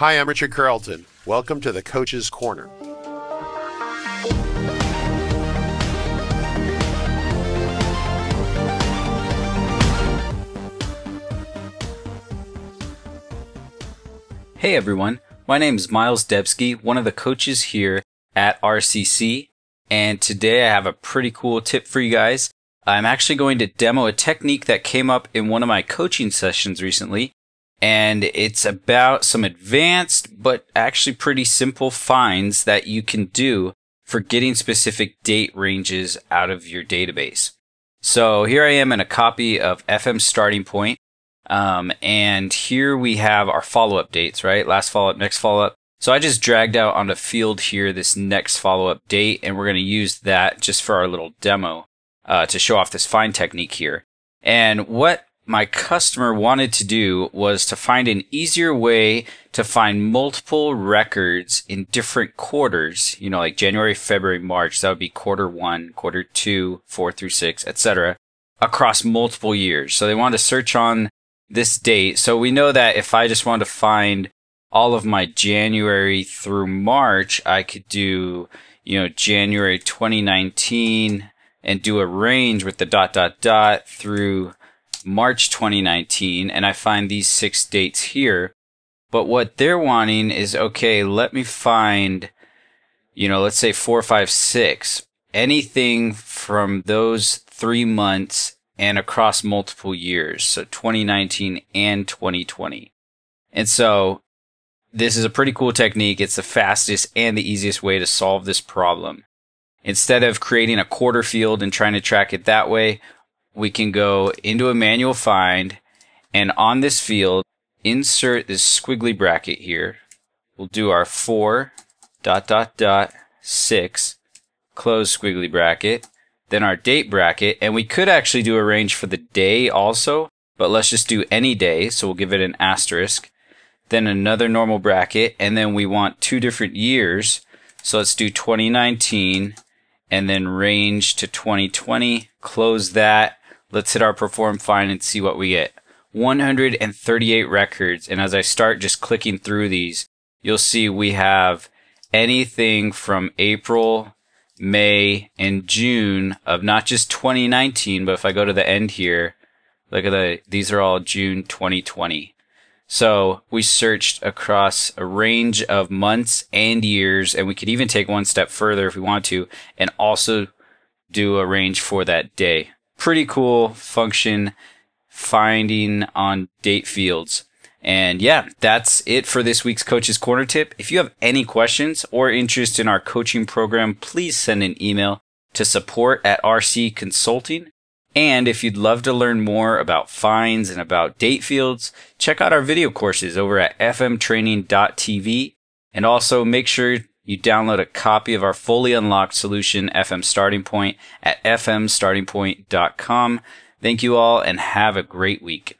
Hi, I'm Richard Carlton. Welcome to the Coach's Corner. Hey everyone, my name is Miles Debski, one of the coaches here at RCC, and today I have a pretty cool tip for you guys. I'm actually going to demo a technique that came up in one of my coaching sessions recently, and it's about some advanced but actually pretty simple finds that you can do for getting specific date ranges out of your database. So here I am in a copy of FM Starting Point. Um, and here we have our follow-up dates, right? Last follow-up, next follow-up. So I just dragged out on the field here this next follow-up date, and we're going to use that just for our little demo uh, to show off this find technique here. And what my customer wanted to do was to find an easier way to find multiple records in different quarters, you know, like January, February, March, that would be quarter one, quarter two, four through six, etc., across multiple years. So they wanted to search on this date. So we know that if I just wanted to find all of my January through March, I could do, you know, January 2019 and do a range with the dot dot dot through March 2019 and I find these six dates here. But what they're wanting is, okay, let me find, you know, let's say four, five, six, anything from those three months and across multiple years. So 2019 and 2020. And so this is a pretty cool technique. It's the fastest and the easiest way to solve this problem. Instead of creating a quarter field and trying to track it that way, we can go into a manual find and on this field, insert this squiggly bracket here. We'll do our four dot dot dot six close squiggly bracket, then our date bracket, and we could actually do a range for the day also, but let's just do any day, so we'll give it an asterisk, then another normal bracket, and then we want two different years, so let's do 2019, and then range to 2020, close that, Let's hit our perform find and see what we get. 138 records. And as I start just clicking through these, you'll see we have anything from April, May, and June of not just 2019, but if I go to the end here, look at the, these are all June 2020. So we searched across a range of months and years, and we could even take one step further if we want to, and also do a range for that day pretty cool function finding on date fields. And yeah, that's it for this week's Coach's Corner tip. If you have any questions or interest in our coaching program, please send an email to support at RC Consulting. And if you'd love to learn more about finds and about date fields, check out our video courses over at fmtraining.tv. And also make sure you download a copy of our fully unlocked solution, FM Starting Point, at fmstartingpoint.com. Thank you all and have a great week.